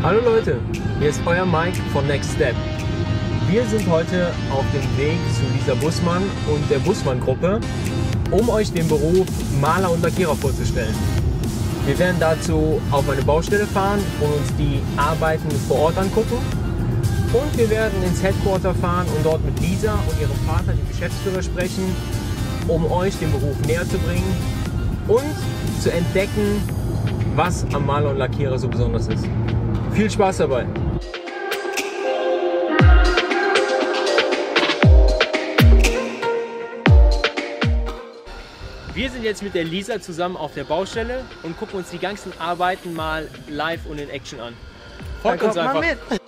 Hallo Leute, hier ist euer Mike von Next Step. Wir sind heute auf dem Weg zu Lisa Bussmann und der Bussmann-Gruppe, um euch den Beruf Maler und Lackierer vorzustellen. Wir werden dazu auf eine Baustelle fahren und uns die Arbeiten vor Ort angucken. Und wir werden ins Headquarter fahren und dort mit Lisa und ihrem Vater, dem Geschäftsführer, sprechen, um euch den Beruf näher zu bringen und zu entdecken, was am Maler und Lackierer so besonders ist. Viel Spaß dabei! Wir sind jetzt mit der Lisa zusammen auf der Baustelle und gucken uns die ganzen Arbeiten mal live und in Action an. Folgt uns kommt mal einfach. mit.